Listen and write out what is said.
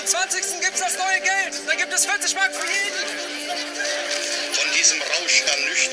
Am 20. gibt es das neue Geld. Da gibt es 40 Mark für jeden. Von diesem Rausch ernüchtert